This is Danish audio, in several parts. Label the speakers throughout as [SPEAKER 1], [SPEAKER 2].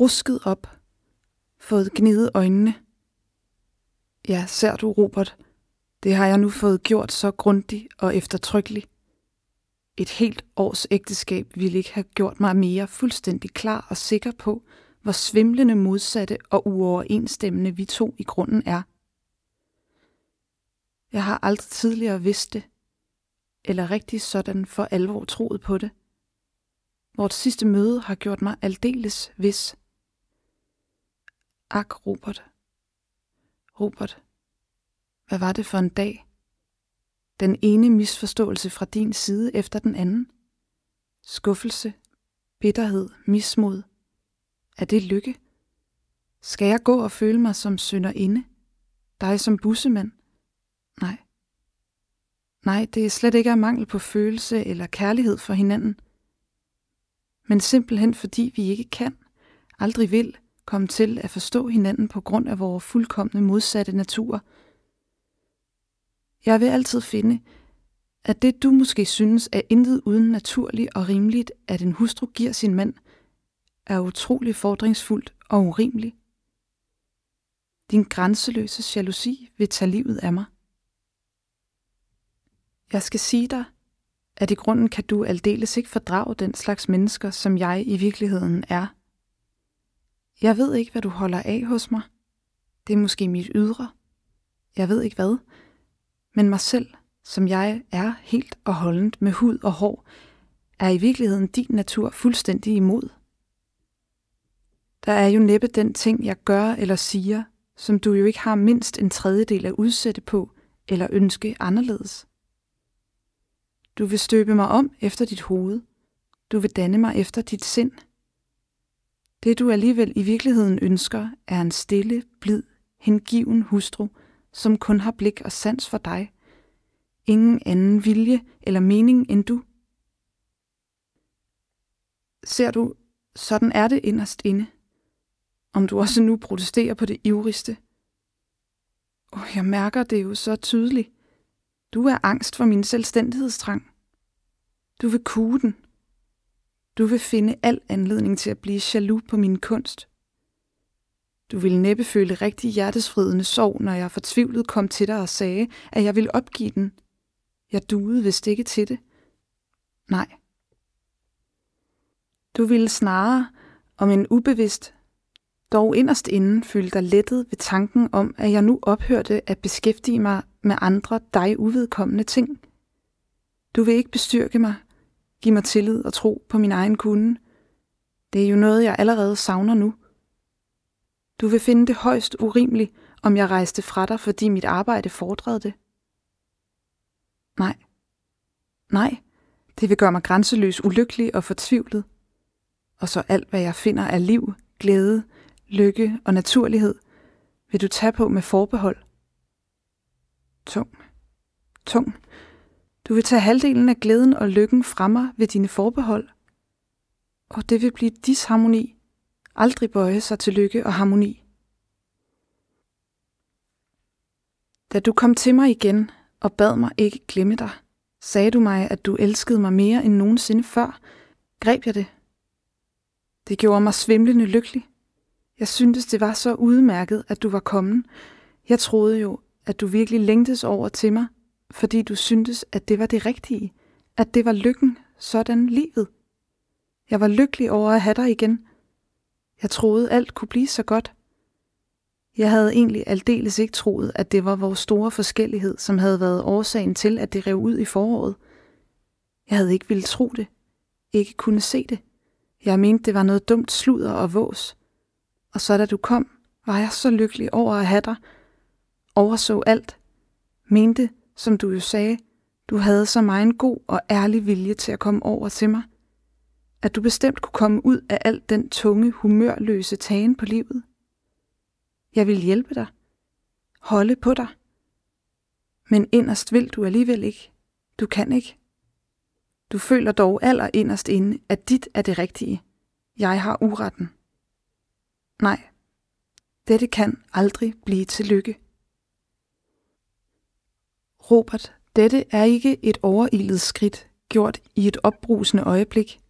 [SPEAKER 1] rusket op, fået gnidet øjnene. Ja, ser du, Robert, det har jeg nu fået gjort så grundigt og eftertrykkeligt. Et helt års ægteskab ville ikke have gjort mig mere fuldstændig klar og sikker på, hvor svimlende modsatte og uoverensstemmende vi to i grunden er. Jeg har aldrig tidligere vidst det, eller rigtig sådan for alvor troet på det. Vort sidste møde har gjort mig aldeles vis. Ak, Robert. Robert, hvad var det for en dag? Den ene misforståelse fra din side efter den anden. Skuffelse, bitterhed, mismod. Er det lykke? Skal jeg gå og føle mig som sønder inde? Dig som bussemand? Nej. Nej, det er slet ikke af mangel på følelse eller kærlighed for hinanden. Men simpelthen fordi vi ikke kan, aldrig vil, komme til at forstå hinanden på grund af vores fuldkommende modsatte natur. Jeg vil altid finde, at det du måske synes er intet uden naturligt og rimeligt, at en hustru giver sin mand, er utrolig fordringsfuldt og urimeligt. Din grænseløse jalousi vil tage livet af mig. Jeg skal sige dig, at i grunden kan du aldeles ikke fordrage den slags mennesker, som jeg i virkeligheden er. Jeg ved ikke, hvad du holder af hos mig. Det er måske mit ydre. Jeg ved ikke hvad. Men mig selv, som jeg er helt og holdent med hud og hår, er i virkeligheden din natur fuldstændig imod. Der er jo næppe den ting, jeg gør eller siger, som du jo ikke har mindst en tredjedel at udsætte på eller ønske anderledes. Du vil støbe mig om efter dit hoved. Du vil danne mig efter dit sind. Det du alligevel i virkeligheden ønsker, er en stille, blid, hengiven hustru, som kun har blik og sans for dig. Ingen anden vilje eller mening end du. Ser du, sådan er det inderst inde. Om du også nu protesterer på det ivrigste. Og jeg mærker det jo så tydeligt. Du er angst for min selvstændighedstrang. Du vil kue den. Du vil finde al anledning til at blive jaloux på min kunst. Du vil næppe føle rigtig hjertesfridende sorg, når jeg fortvivlet kom til dig og sagde, at jeg ville opgive den. Jeg duede vist ikke til det. Nej. Du ville snarere, om en ubevidst, dog inderst inden følte dig lettet ved tanken om, at jeg nu ophørte at beskæftige mig med andre dig uvedkommende ting. Du vil ikke bestyrke mig, give mig tillid og tro på min egen kunde. Det er jo noget, jeg allerede savner nu. Du vil finde det højst urimeligt, om jeg rejste fra dig, fordi mit arbejde fordrede det. Nej. Nej, det vil gøre mig grænseløs ulykkelig og fortvivlet. Og så alt, hvad jeg finder af liv, glæde, lykke og naturlighed, vil du tage på med forbehold. Tung. Tung. Du vil tage halvdelen af glæden og lykken fra mig ved dine forbehold. Og det vil blive disharmoni. Aldrig bøje sig til lykke og harmoni. Da du kom til mig igen og bad mig ikke glemme dig, sagde du mig, at du elskede mig mere end nogensinde før, greb jeg det. Det gjorde mig svimlende lykkelig. Jeg syntes, det var så udmærket, at du var kommet. Jeg troede jo, at du virkelig længtes over til mig, fordi du syntes, at det var det rigtige, at det var lykken, sådan livet. Jeg var lykkelig over at have dig igen. Jeg troede, alt kunne blive så godt. Jeg havde egentlig aldeles ikke troet, at det var vores store forskellighed, som havde været årsagen til, at det rev ud i foråret. Jeg havde ikke ville tro det, ikke kunne se det. Jeg mente, det var noget dumt sludder og vås. Og så da du kom, var jeg så lykkelig over at have dig, overså alt, mente, som du jo sagde, du havde så meget en god og ærlig vilje til at komme over til mig. At du bestemt kunne komme ud af alt den tunge, humørløse tagen på livet. Jeg vil hjælpe dig. Holde på dig. Men inderst vil du alligevel ikke. Du kan ikke. Du føler dog aller inderst inde, at dit er det rigtige. Jeg har uretten. Nej, dette kan aldrig blive til lykke. Robert, dette er ikke et overilet skridt, gjort i et opbrusende øjeblik.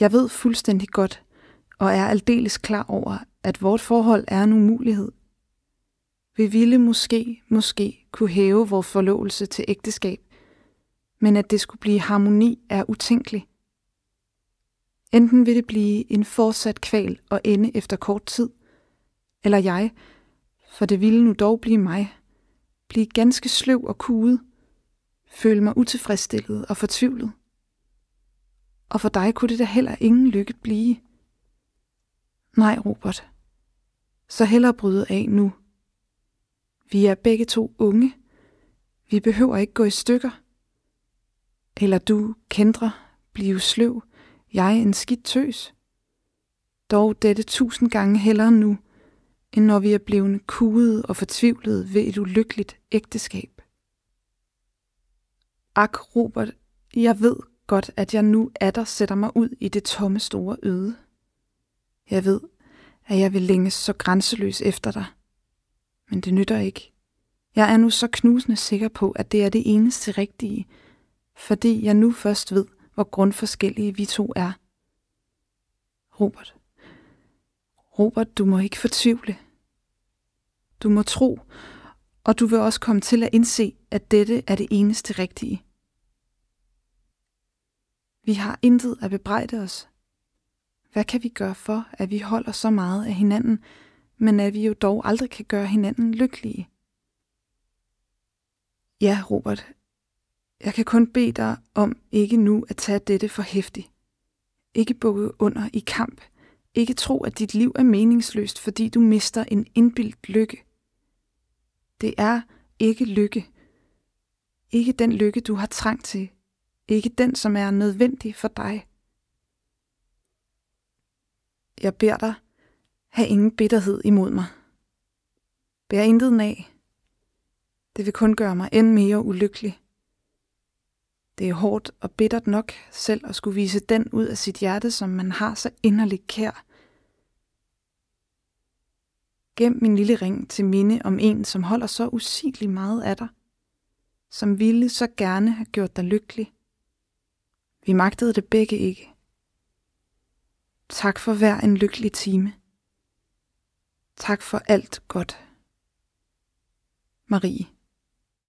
[SPEAKER 1] Jeg ved fuldstændig godt, og er aldeles klar over, at vort forhold er en umulighed. Vi ville måske, måske kunne hæve vores forlovelse til ægteskab, men at det skulle blive harmoni er utænkeligt. Enten vil det blive en fortsat kval og ende efter kort tid, eller jeg, for det ville nu dog blive mig, blive ganske sløv og kuget, føle mig utilfredsstillet og fortvivlet. Og for dig kunne det da heller ingen lykke blive. Nej, Robert. Så hellere bryde af nu. Vi er begge to unge. Vi behøver ikke gå i stykker. Eller du, Kendre, blive sløv, jeg en skidt tøs. Dog dette tusind gange hellere nu, end når vi er blevet kuget og fortvivlet ved et ulykkeligt ægteskab. Ak, Robert, jeg ved godt, at jeg nu er der sætter mig ud i det tomme store øde. Jeg ved, at jeg vil længes så grænseløs efter dig. Men det nytter ikke. Jeg er nu så knusende sikker på, at det er det eneste rigtige, fordi jeg nu først ved, hvor grundforskellige vi to er. Robert. Robert, du må ikke fortvivle. Du må tro, og du vil også komme til at indse, at dette er det eneste rigtige. Vi har intet at bebrejde os. Hvad kan vi gøre for, at vi holder så meget af hinanden, men at vi jo dog aldrig kan gøre hinanden lykkelige? Ja, Robert, jeg kan kun bede dig om ikke nu at tage dette for hæftigt. Ikke bukke under i kamp. Ikke tro, at dit liv er meningsløst, fordi du mister en indbildt lykke. Det er ikke lykke. Ikke den lykke, du har trang til. Ikke den, som er nødvendig for dig. Jeg beder dig, have ingen bitterhed imod mig. Bær intet af. Det vil kun gøre mig end mere ulykkelig. Det er hårdt og bittert nok selv at skulle vise den ud af sit hjerte, som man har så inderligt kær. Gem min lille ring til minde om en, som holder så usigeligt meget af dig, som ville så gerne have gjort dig lykkelig. Vi magtede det begge ikke. Tak for hver en lykkelig time. Tak for alt godt. Marie